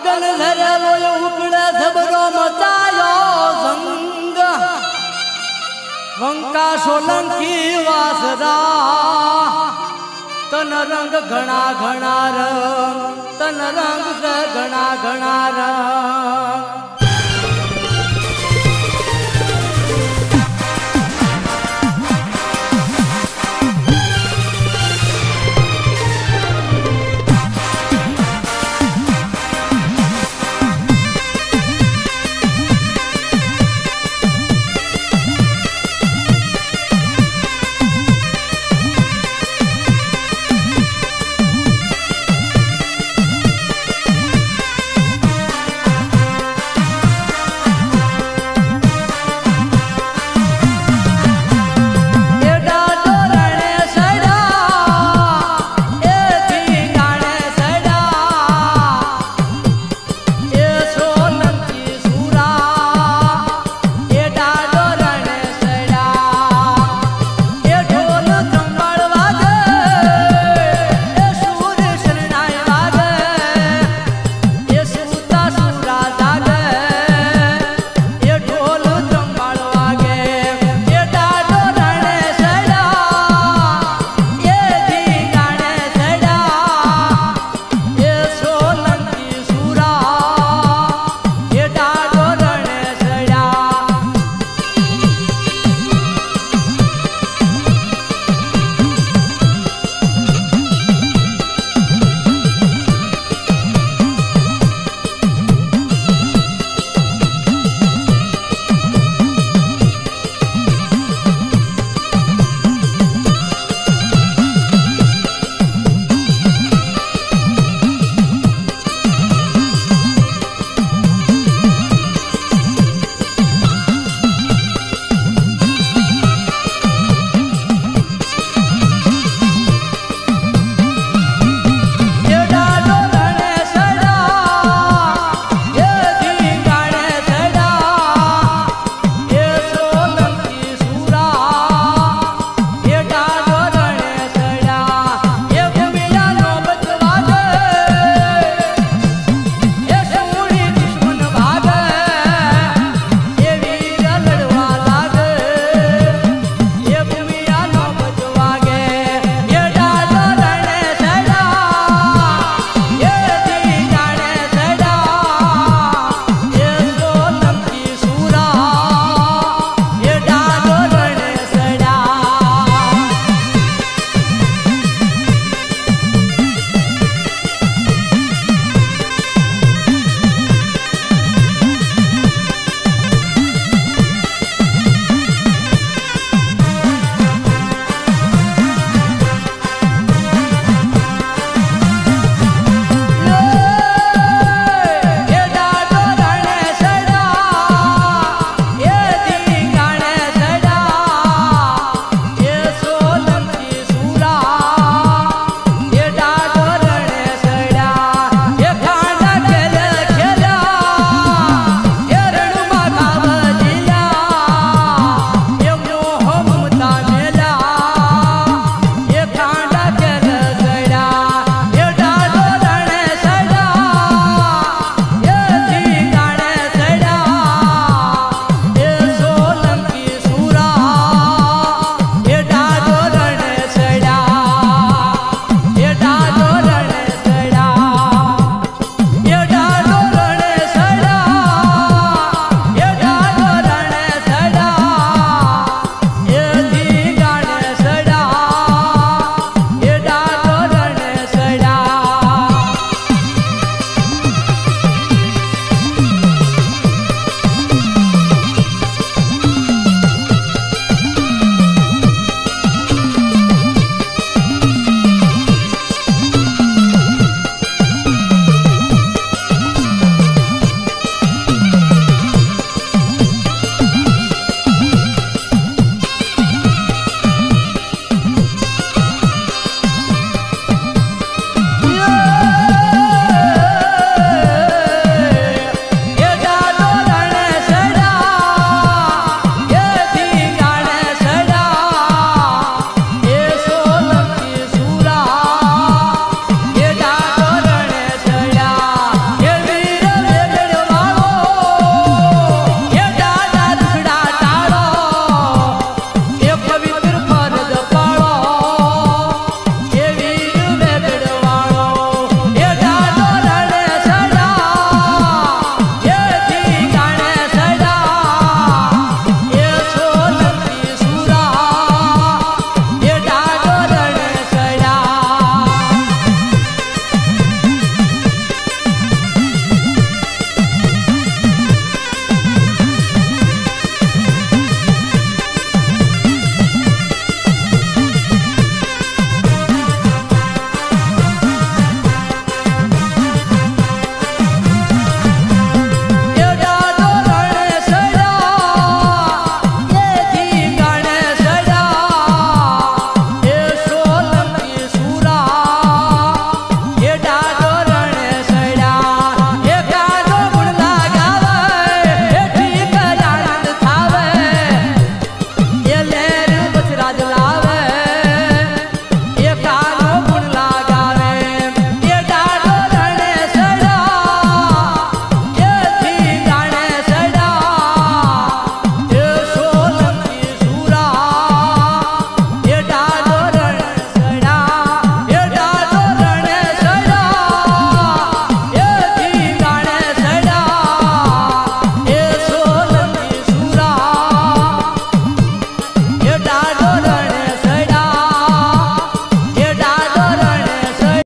અગન ધરેલો ઉપડે ધબરો મચાયો સંગ. વંકા સોલંકી વાસરા, તન રંગ ઘણા ઘણા રંગ, તન રંગ ઘણા ઘણા રંગ.